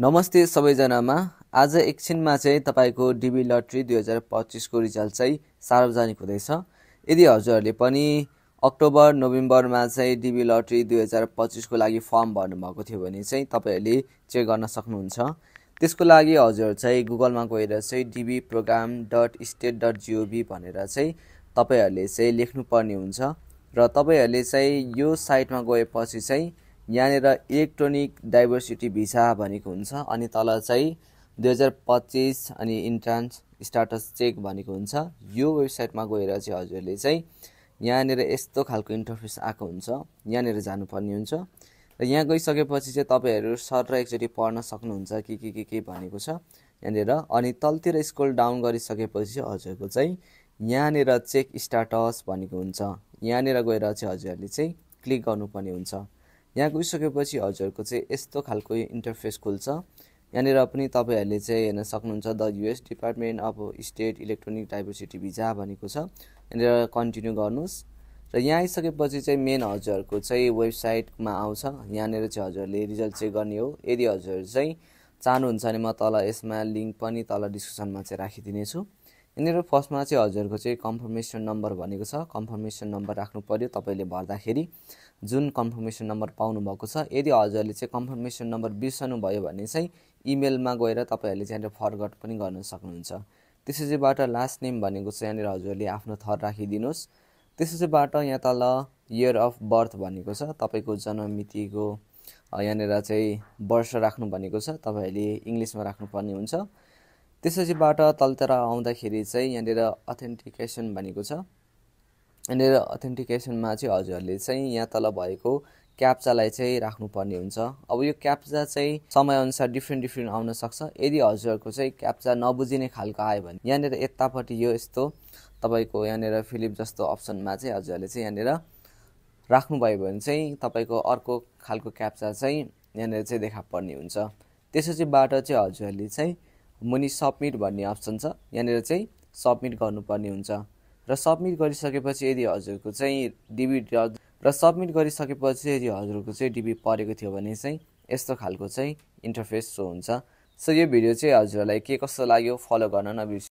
नमस्ते सबैजनामा। आज एकछिनमा चाहिँ तपाईँको डिबी लट्री दुई हजार पच्चिसको रिजल्ट चाहिँ सार्वजनिक हुँदैछ। यदि हजुरहरूले पनि अक्टोबर नोभेम्बरमा चाहिँ डिबी लट्री दुई हजार पच्चिसको लागि फर्म भर्नुभएको थियो भने चाहिँ तपाईँहरूले चेक गर्न सक्नुहुन्छ। त्यसको लागि हजुर चाहिँ गुगलमा गएर चाहिँ DB program dot state dot gov भनेर चाहिँ तपाईँहरूले चाहिँ लेख्नुपर्ने हुन्छ। र तपाईँहरूले चाहिँ यो साइटमा गएपछि चाहिँ यहाँनिर इलेक्ट्रोनिक डाइभर्सिटी भिसा भनेको हुन्छ अनि तल चाहिँ दुई हजार पच्चिस अनि इन्ट्रान्स स्टाटस चेक भनेको हुन्छ। यो वेबसाइटमा गएर चाहिँ हजुरले चाहिँ यहाँनिर यस्तो खालको इन्टरफेस आएको हुन्छ यहाँनिर जानुपर्ने हुन्छ। र यहाँ गइसकेपछि चाहिँ तपाईँहरू सर र एकचोटि पढ्न सक्नुहुन्छ के के के के भनेको छ यहाँनिर। अनि तलतिर स्क्रोल डाउन गरिसकेपछि हजुरको चाहिँ यहाँनिर चेक स्टाटस भनेको हुन्छ। यहाँनिर गएर चाहिँ हजुरहरूले चाहिँ क्लिक गर्नुपर्ने हुन्छ। यहाँ गइसकेपछि हजुरको चाहिँ यस्तो खालको इन्टरफेस खुल्छ। यहाँनिर पनि तपाईँहरूले चाहिँ हेर्न सक्नुहुन्छ the US department of state electronic diversity visa भनेको छ। यहाँनिर कन्टिन्यू गर्नुहोस्। र यहाँ आइसकेपछि चाहिँ मेन हजुरहरूको चाहिँ वेबसाइटमा आउँछ। यहाँनिर चाहिँ हजुरहरूले रिजल्ट चेक गर्ने हो। यदि हजुर चाहिँ चाहनुहुन्छ भने म तल यसमा लिङ्क पनि तल डिस्क्रिप्सनमा चाहिँ राखिदिनेछु। यहाँनिर फर्स्टमा चाहिँ हजुरको चाहिँ कन्फर्मेसन नम्बर भनेको छ। कन्फर्मेसन नम्बर राख्नु पऱ्यो तपाईँले भर्दाखेरि। जुन कन्फर्मेसन नम्बर पाउनुभएको छ यदि हजुरले चाहिँ कन्फर्मेसन नम्बर बिर्सनु भयो भने चाहिँ इमेलमा गएर तपाईँहरूले चाहिँ यहाँनिर फरवर्ड पनि गर्न सक्नुहुन्छ। त्यसपछिबाट लास्ट नेम भनेको चाहिँ यहाँनिर हजुरले आफ्नो थर राखिदिनुहोस्। त्यसपछिबाट यहाँ तल इयर अफ बर्थ भनेको छ तपाईँको जन्म मितिको यहाँनिर चाहिँ वर्ष राख्नु भनेको छ तपाईँहरूले इङ्ग्लिसमा राख्नुपर्ने हुन्छ। त्यसपछिबाट तलतिर आउँदाखेरि चाहिँ यहाँनिर अथेन्टिकेसन भनेको छ। यहाँनिर अथेन्टिकेसनमा चाहिँ हजुरहरूले चाहिँ यहाँ तल भएको क्याप्चालाई चाहिँ राख्नुपर्ने हुन्छ। अब यो क्याप्चा चाहिँ समयअनुसार डिफ्रेन्ट डिफ्रेन्ट आउन सक्छ। यदि हजुरहरूको चाहिँ क्याप्चा नबुझिने खालको आयो भने यहाँनिर यतापट्टि यो यस्तो तपाईँको यहाँनिर फिलिप जस्तो अप्सनमा चाहिँ हजुरहरूले चाहिँ यहाँनिर राख्नुभयो भने चाहिँ तपाईँको अर्को खालको क्याप्चा चाहिँ यहाँनिर चाहिँ देखा पर्ने हुन्छ। त्यसपछिबाट चाहिँ हजुरहरूले चाहिँ मुनि सबमिट भन्ने अप्सन छ। यहाँनिर चाहिँ सबमिट गर्नुपर्ने हुन्छ। र सबमिट गरिसकेपछि यदि हजुरको चाहिँ डिबी र सबमिट गरिसकेपछि यदि हजुरको चाहिँ डिबी परेको थियो भने चाहिँ यस्तो खालको चाहिँ इन्टरफेस सो हुन्छ। सो यो भिडियो चाहिँ हजुरलाई के कस्तो लाग्यो फलो गर्न नबिर्स